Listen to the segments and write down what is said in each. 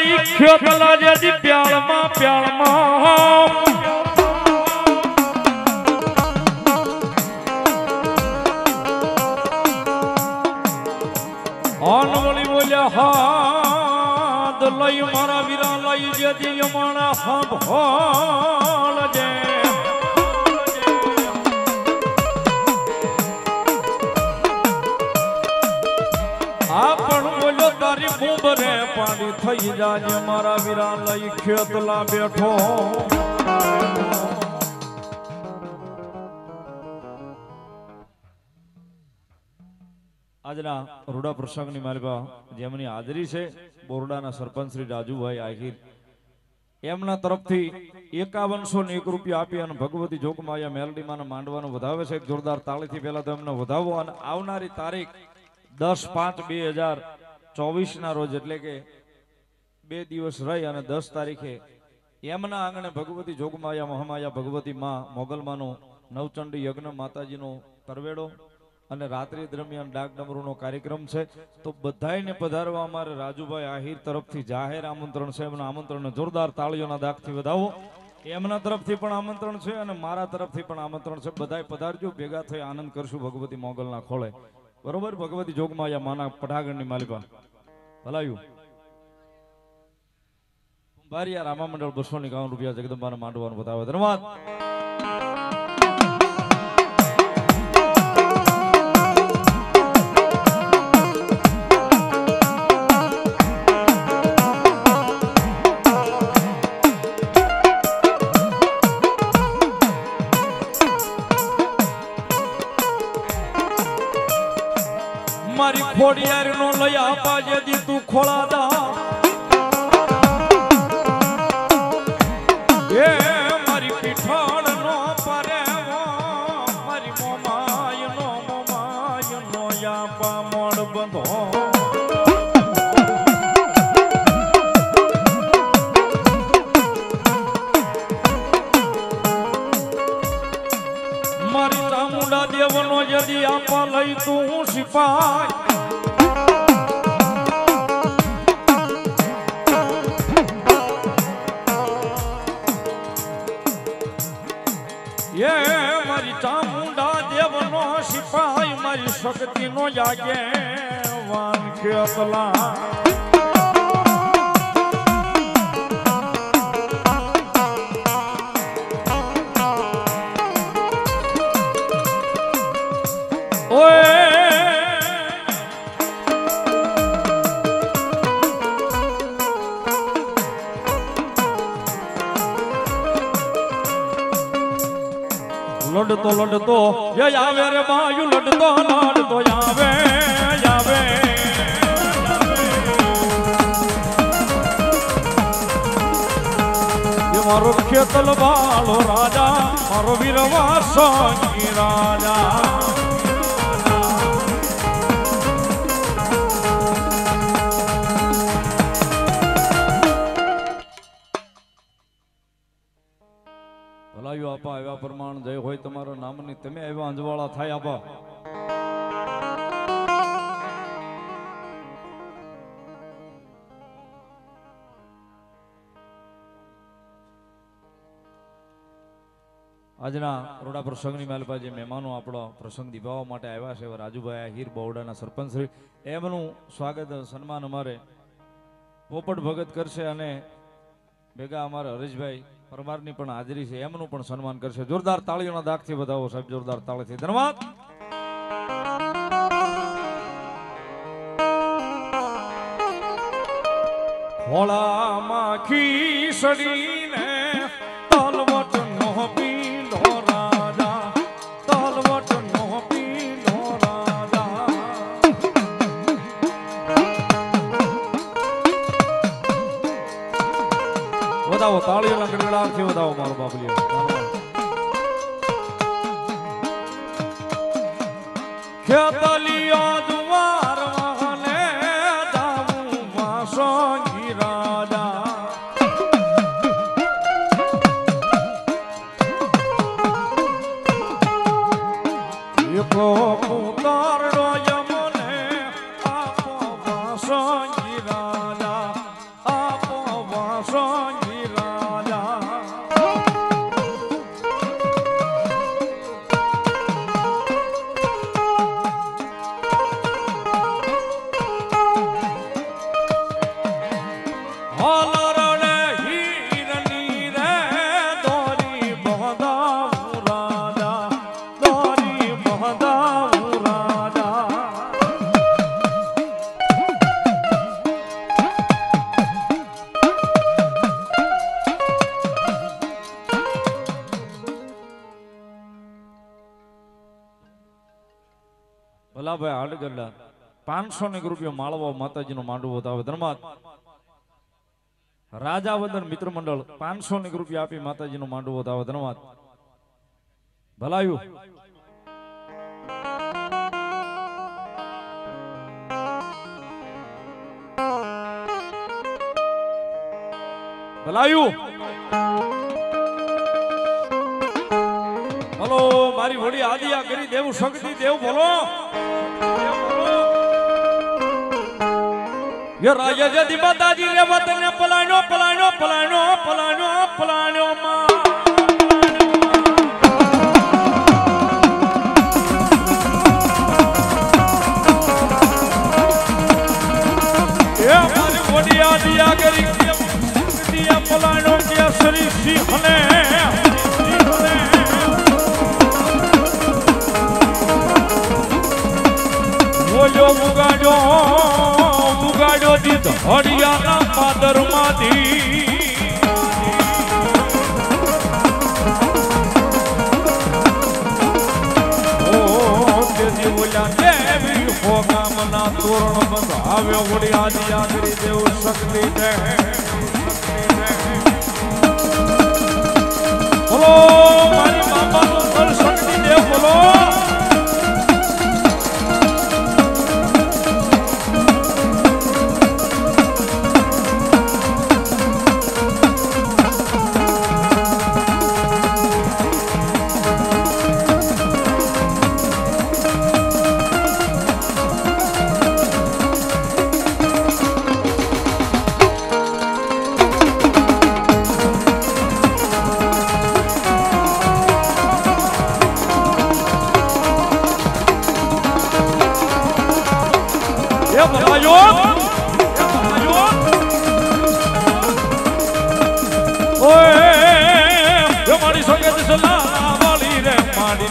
લઈ ખેતલા જેથી પ્યાળમાં પ્યાળમાં. અનવળી બોલ્યા હાદ લઈ મારા વીરા લઈ જેથી યમાણા સંભાળ જે થઈ જાજે મારા વીરા લઈ ખેતલા બેઠો. આજના રૂડા પ્રસંગની માલિકા જેમની હાજરી છે, બોરડાના સરપંચ શ્રી રાજુભાઈ આહિર, એમના તરફથી એકાવનસો ને એક રૂપિયા આપી અને ભગવતી જોગમાયા મેલડીમાં માંડવાનું વધાવે છે. જોરદાર તાળીથી પહેલા તો એમને વધાવો અને આવનારી તારીખ દસ પાંચ બે હજાર ચોવીસના રોજ એટલે કે બે દિવસ રહી અને દસ તારીખે એમના આંગણે ભગવતી જોગમાયા મહામાયા ભગવતી માં મોગલમાનો નવચંડી યજ્ઞ માતાજીનો તરવેડો અને રાત્રિ દરમિયાન ડાક ડમરૂનો કાર્યક્રમ છે. તો બધાયને પધારવા અમારે રાજુભાઈ આહિર તરફથી જાહેર આમંત્રણ છે. એમના આમંત્રણને જોરદાર તાળીઓના દાગથી વધાવો. એમના તરફથી પણ આમંત્રણ છે અને મારા તરફથી પણ આમંત્રણ છે. બધાય પધારજો. ભેગા થઈ આનંદ કરશું ભગવતી મોગલના ખોળે. બરોબર? ભગવતી જોગમાયા માના પઢાગણની માલિકા ભલાયું. બારિયા રામા મંડળ બસો ની રૂપિયા જગદંબાને માંડવાનું બતાવે ધન્યવાદ. મારી દેવનો યદી આપા લઈ તું સિપાય એ મારી ચામુંડા દેવનો સિપાઈ, મારી શક્તિનો જાગે વાન કે ઓય લડતો લડતો યે આવે રે બાયુ લડતો લડતો આવે આવે એ મારો ખેતલ વાળો રાજા, મારો વીરવા સોંગી રાજા. ભલાયું આપા, આવ્યા પ્રમાણ જય હોય તમારા નામની તમે આવ્યા, અંજવાળા થાય આપા. આજના રોડા પ્રસંગની માલપા મહેમાનો આપણો પ્રસંગ નિભાવવા માટે આવ્યા છે રાજુભાઈ આહિર, બહોડાના સરપંચ શ્રી. એમનું સ્વાગત સન્માન અમારે પોપટ ભગત કરશે અને ભેગા અમારા હરેશભાઈ પરમારની પણ હાજરી છે, એમનું પણ સન્માન કરશે. જોરદાર તાળીઓના દાખથી વધાવો સાહેબ, જોરદાર તાળીથી. ધન્યવાદ. ખોળામાં માખી તલવટ વધાવો તાળીઓના ગણગડાટથી વધાવો મારો બાબલીઓ ખેતલિયા પાંચસો ને રૂપિયો માળવો માતાજીનો માંડવો તાવે. ધર્માત રાજાવદન મિત્ર મંડળ પાંચસો ને રૂપિયા આપી માતાજીનો માંડવો તાવે. ધન્યવાદ. ભલાયું. ભલાયું. બોલો, મારી વડી આદિયા કરી દેવું શક્તિ, દેવ બોલો. રાજા જદી માતાજી રે વતન પલાણો પલાણો પલાણો પલાણો પલાણો માં શક્તિ કે શ્રી સિંહને બોલ્યો મુગાડ્યો હરિયાના પાદરમાંથી તોરણ બંધાવ્યો આદિ આદરી દેવ શક્તિ દે બોલો, મારી મામાનું શક્તિ દેવ બોલો.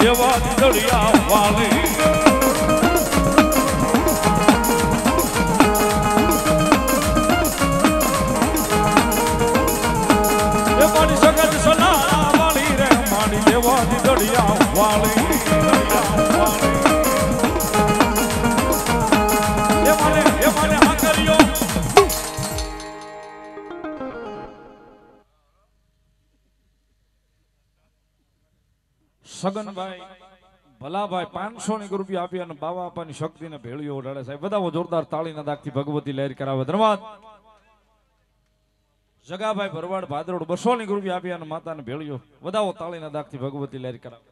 દેવા દળિયા વાલી. મારી સંગે સલા વાલી રે મારી દેવા દળિયા વાલી. સગનભાઈ ભલાભાઈ પાંચસો ની રૂપિયા આપી અને બાવા આપવાની શક્તિને ભેળીઓ ઓઢાડે સાહેબ બધા જોરદાર તાળીના દાખથી ભગવતી લહેર કરાવે. ધન્યવાદ. જગાભાઈ ભરવાડ ભાદરોડ બસો ની રૂપિયા આપી અને માતાને ભેળ્યો વધાવો તાળીના દાખથી ભગવતી લહેર કરાવે.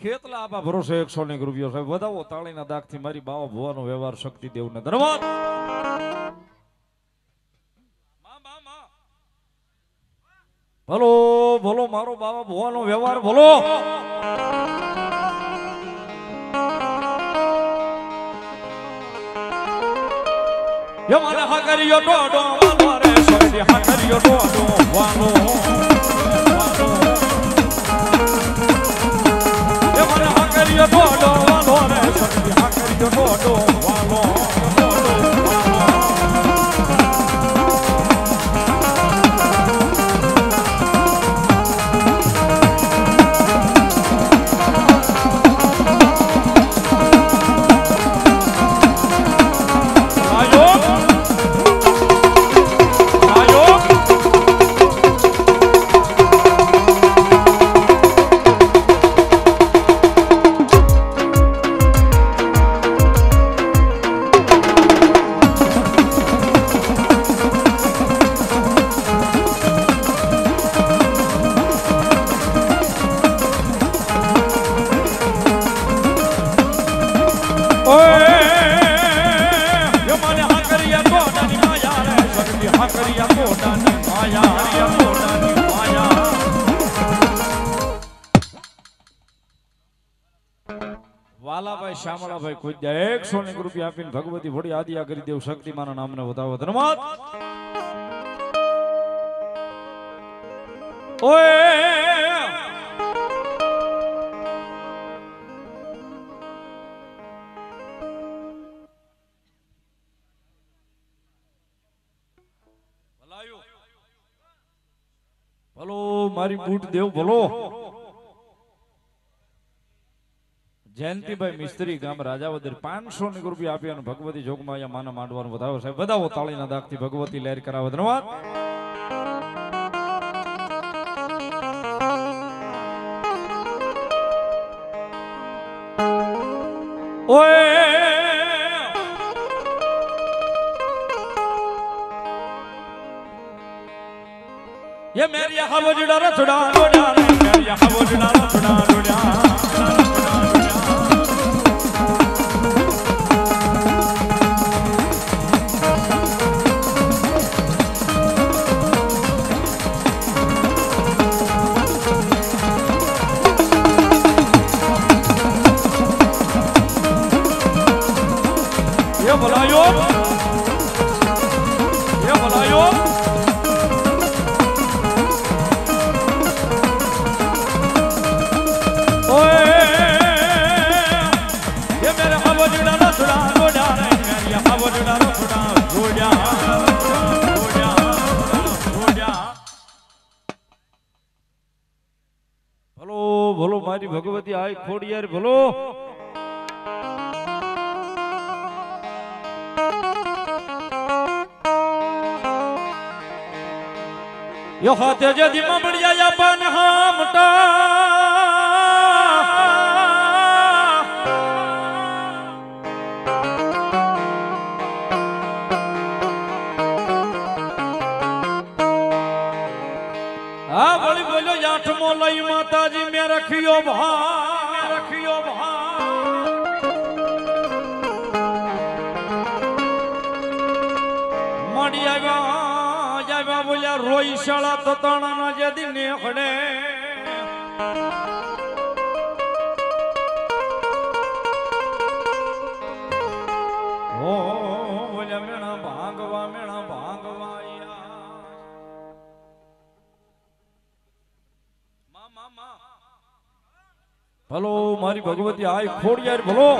ખેતલા આપા ભરોસે એકસો ની રૂપિયો સાહેબ, વધાવો તાળીના દાખથી મારી બાવા ભુવાનો વ્યવહાર શક્તિ દેવને ધન્યવાદ. ભલો ભલો, મારો બાબા ભુવાનો વ્યવહાર એ મને હા કર્યો ડોડો વાલો રે સોયડી હા કર્યો ડોડો એ મને હા કર્યો ડોડો વાલો રે સોયડી હા કર્યો ડોડો વાલો કોઈ એકસો ને રૂપિયા આપીને ભગવતી વડી આદિયા કરી દેવ શક્તિ માના નામને વધાવો ભલો, મારી બૂટ દેવ, ભલો. જયંતિભાઈ મિસ્ત્રી ગામ રાજાવદર પાંચસો ની રૂપિયા આપી અને ભગવતી જોગમાં અહીંયા માના માંડવાનું વધાવો સાહેબ વધાવો તાળીના દાગથી ભગવતી લહેર કરાવે ધન્યવાદ ઓય ये मेरी हवा जुड़ा रचड़ा रोड़ा मेरी हवा जुड़ा रचड़ा ખોડિયાર ભલો. યો હાથે જદી મબડિયા યા પાન હામટા આ વળી બોલ્યો આઠમો લઈ માતાજી મેં રખ્યો ભા શાળા તો તાણાના જે દિને મેણા ભાંગવા મેણા ભાંગવા. ભલો, મારી ભગવતી આય ખોડિયાર, ભલો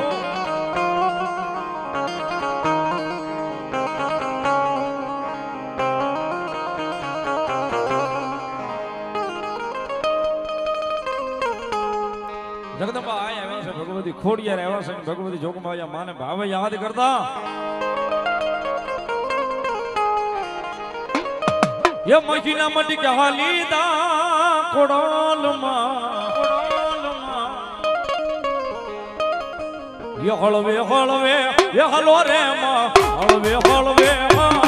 ભગવતી ખોડિયાર આવ્યા છે ભગવતી જોગમાયા માને ભાવે યાદ કરતા એ મજીના મટી કે હાલીદા કોડોલમાં હળવે હળવે હલો રે માં, હળવે હળવે માં.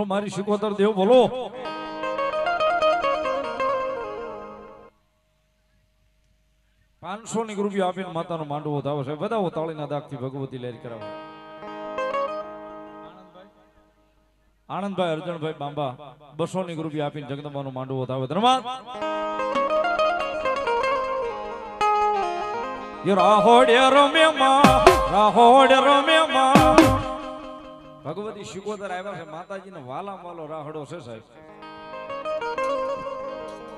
ભલો મારી શિકોતર દેવ, બોલો. પાંચસો ની રૂપિયા આપીને માતાનો માંડવો થાવ છે બધા તાળીના દાગથી ભગવતી લહેર કરાવો. આનંદભાઈ અર્જણભાઈ બાંબા બસો ની રૂપિયા આપીને જગદંબાનો માંડવો ધન્યવાદ. યો રાહોડે રમે માં રાહોડે રમે માં. ભગવતી શિકોતર આવ્યા છે, માતાજીને વાલા વાલો રાહડો છે સાહેબ.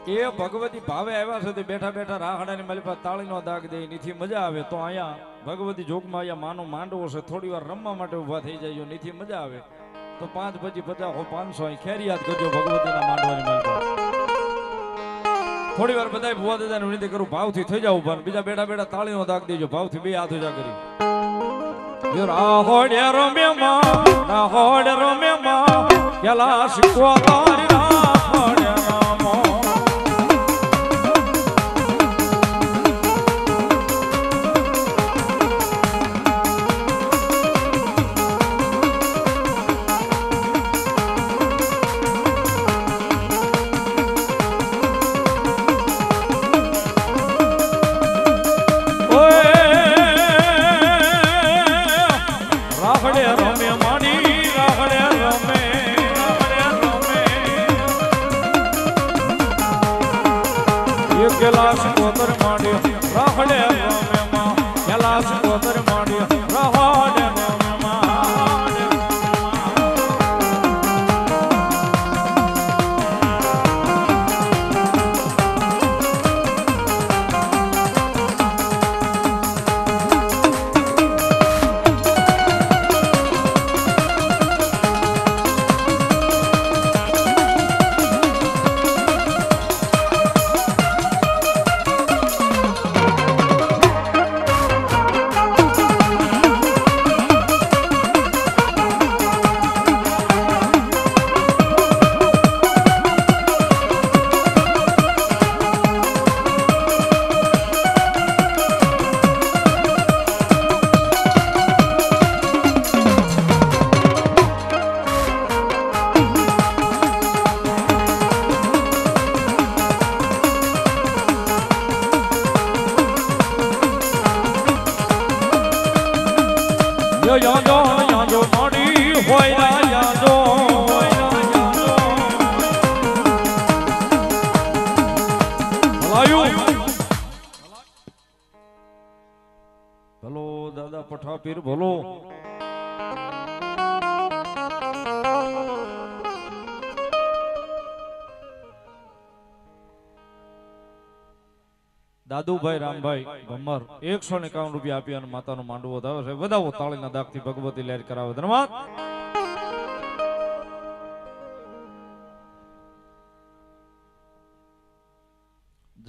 એ ભગવતી ભાવે આવ્યા છે તે બેઠા બેઠા રાહડાની મારી પાસે તાળીનો દાગ દે નીથી મજા આવે તો અહીંયા ભગવતી જોગમાં અહીંયા માનો માંડવો છે, થોડી વાર રમવા માટે ઊભા થઈ જાય નીથી મજા આવે. તો પાંચ પછી પચાસ પાંચસો, અહીં ખેર યાદ કરજો ભગવતીના માંડવાની મારી થોડી વાર બધા ભુવા દાદાને વિનંતી કરું, ભાવથી થઈ જાવ ઊભા બીજા બેઠા બેઠા તાળીનો દાગ દેજો, ભાવથી બે હાથ ઉજા કરી. રાહોડે રમે માં રાહોડે રમે માં પેલા શીખવા પઠા પીર ભલો દાદુભાઈ રામભાઈ, ભમર, એકસો ને એકાવન રૂપિયા આપી અને માતાનો માંડવો વધાવે છે. વધાવો, તાળીના દાગથી ભગવતી લહેર કરાવે. ધન્યવાદ.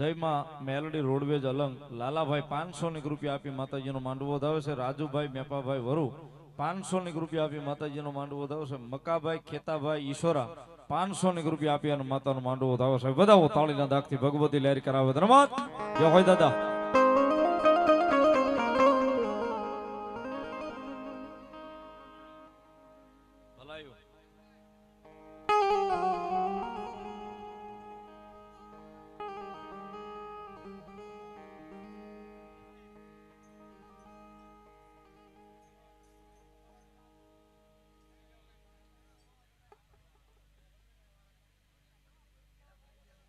જયમાં મેલડી રોડવેજ અલંગ. લાલાભાઈ પાંચસો ની રૂપિયા આપી માતાજીનો માંડવો વધાવે છે. રાજુભાઈ મેપાભાઈ વરુ પાંચસો ની રૂપિયા આપી માતાજીનો માંડવો વધાવે છે. મકાભાઈ ખેતાભાઈ ઈશ્વરા પાંચસો ની રૂપિયા આપી અને માતાનો માંડવો વધાવે છે. બધા તાળીના દાખથી ભગવતી લહેર કરાવે. ધન્યવાદ. જય હોય દાદા.